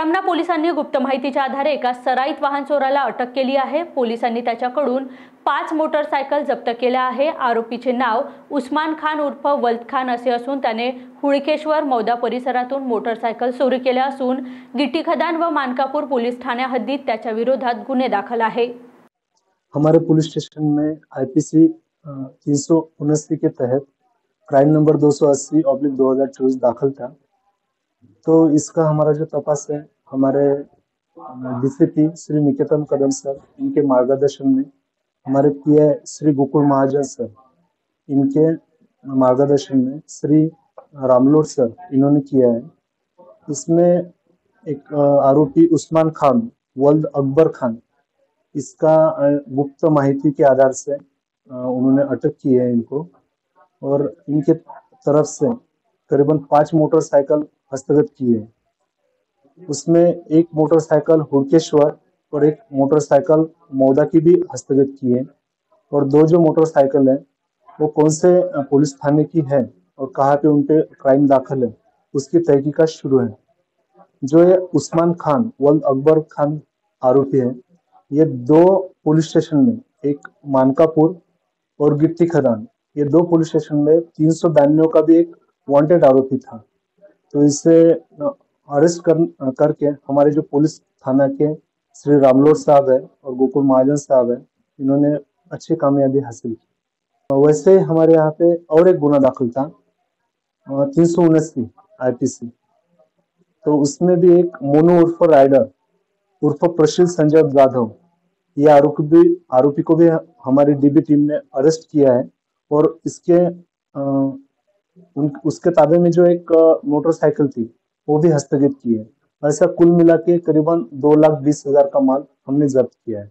कळमना पोलिसांनी गुप्त माहितीच्या आधारे एका सराईत वाहन चोराला अटक केली आहे. पोलिसांनी त्याच्याकडून पाच मोटरसायकल जप्त केल्या आहे. आरोपीचे नाव उस्मान खान उर्फ वल्द खान असे असून त्याने हुळकेश्वर मौदा परिसरातून मोटरसायकल चोरी केल्या असून गिट्टी खदान व मानकापूर पोलीस ठाण्या हद्दीत त्याच्या विरोधात गुन्हे दाखल आहे. हमारे पुलिस स्टेशन में आईपीसी तीन सौ उनस्सी के तहत क्राइम नंबर 280 ऑब्लिक 2024 दाखिल था। तो इसका हमारा जो तपास है, हमारे डीसीपी श्री निकेतन कदम सर, इनके मार्गदर्शन में, हमारे पीए श्री गोकुल महाजन सर, इनके मार्गदर्शन में श्री रामलोड सर इन्होंने किया है। इसमें एक आरोपी उस्मान खान, वल्द अकबर खान, इसका गुप्त माहिती के आधार से उन्होंने अटक की है इनको। और इनके तरफ़ से करीबन पाँच मोटरसाइकिल हस्तगत की है उसमें एक मोटरसाइकिल हुड़केश्वर और एक मोटरसाइकिल मौदा की भी हस्तगत की है और दो जो मोटरसाइकिल है, वो कौन से पुलिस थाने की है और कहाँ पे उनपे क्राइम दाखिल है, उसकी तहकीकात शुरू है। जो ये उस्मान खान, वल्द अकबर खान आरोपी है, ये दो पुलिस स्टेशन में, एक मानकापुर और गिट्टी खदान, ये दो पुलिस स्टेशन में तीन सौ का भी एक वांटेड आरोपी था। तो इसे अरेस्ट कर, करके हमारे जो पुलिस थाना के श्री रामलोड साहब है और गोकुल महाजन साहब है इन्होंने अच्छी कामयाबी हासिल की। वैसे हमारे यहाँ पे और एक गुना दाखिल था तीन सौ उन्नीसवी आईपीसी। तो उसमें भी एक मोनो उर्फ़ राइडर उर्फ़ प्रशील संजय जाधव ये आरोपी भी आरोपी को भी हमारी डीबी टीम ने अरेस्ट किया है और इसके उन, उसके ताबे में जो एक मोटरसाइकिल थी, वो भी हस्तगत की है। ऐसा कुल मिला के करीबन दो लाख बीस हज़ार का माल हमने जब्त किया है।